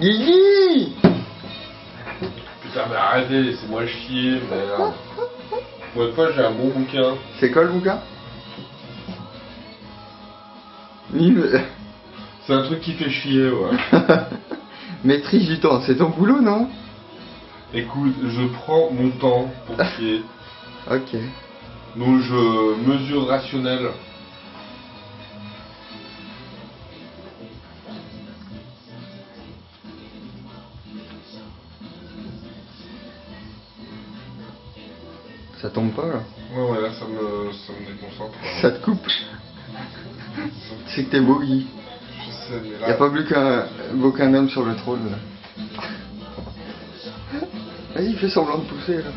Guigui Putain, mais arrêtez, laissez-moi chier, merde. Pour une fois, j'ai un bon bouquin. C'est quoi le bouquin? C'est un truc qui fait chier, ouais. Maîtrise du temps, c'est ton boulot, non? Écoute, je prends mon temps pour chier. Ok. Donc je mesure rationnel. Ça tombe pas là Ouais, ouais, là, ça me, ça me déconcentre. Ça te coupe C'est que t'es beau, Guy. Je sais, mais là... a pas plus qu'un qu'un homme sur le trône là. Vas-y, fais semblant de pousser là.